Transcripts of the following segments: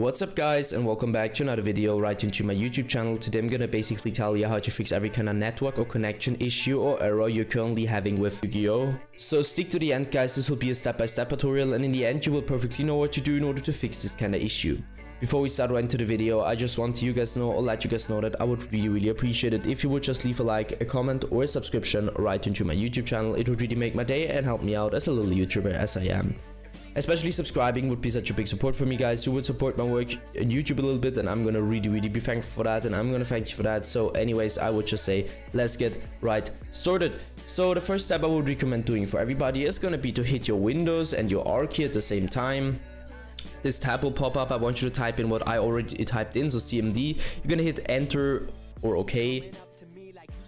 What's up guys and welcome back to another video right into my YouTube channel. Today I'm gonna basically tell you how to fix every kind of network or connection issue or error you're currently having with Yu-Gi-Oh! So stick to the end guys, this will be a step-by-step -step tutorial and in the end you will perfectly know what to do in order to fix this kind of issue. Before we start right into the video, I just want you guys know or let you guys know that I would really really appreciate it if you would just leave a like, a comment or a subscription right into my YouTube channel. It would really make my day and help me out as a little YouTuber as I am. Especially subscribing would be such a big support for me guys. You would support my work on YouTube a little bit and I'm gonna really really be thankful for that and I'm gonna thank you for that. So anyways, I would just say let's get right started. So the first step I would recommend doing for everybody is gonna be to hit your Windows and your R key at the same time. This tab will pop up. I want you to type in what I already typed in, so CMD. You're gonna hit enter or OK.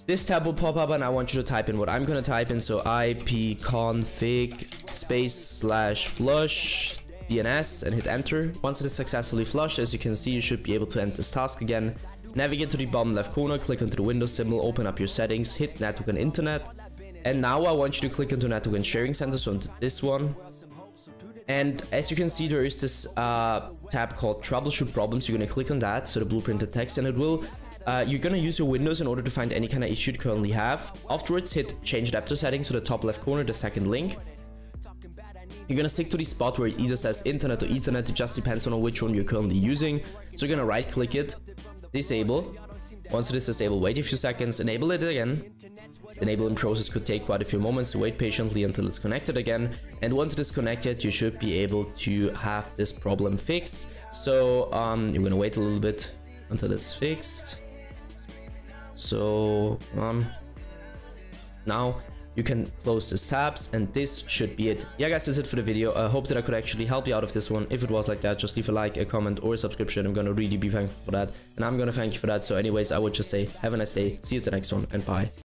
This tab will pop up and I want you to type in what I'm gonna type in, so ipconfig space slash flush DNS and hit enter. Once it is successfully flushed, as you can see, you should be able to end this task again. Navigate to the bottom left corner, click onto the Windows symbol, open up your settings, hit network and internet. And now I want you to click into network and sharing center, so into this one. And as you can see, there is this uh, tab called troubleshoot problems. You're going to click on that, so the blueprinted text, and it will uh, you're gonna use your windows in order to find any kind of issue you currently have. Afterwards, hit change adapter settings to the top left corner, the second link. You're gonna stick to the spot where it either says internet or ethernet, it just depends on which one you're currently using. So you're gonna right click it, disable. Once it is disabled, wait a few seconds, enable it again. The enabling process could take quite a few moments, so wait patiently until it's connected again. And once it is connected, you should be able to have this problem fixed. So um, you're gonna wait a little bit until it's fixed. So um, now you can close these tabs and this should be it. Yeah guys, that's it for the video. I hope that I could actually help you out of this one. If it was like that, just leave a like, a comment or a subscription. I'm gonna really be thankful for that. And I'm gonna thank you for that. So anyways, I would just say have a nice day. See you at the next one and bye.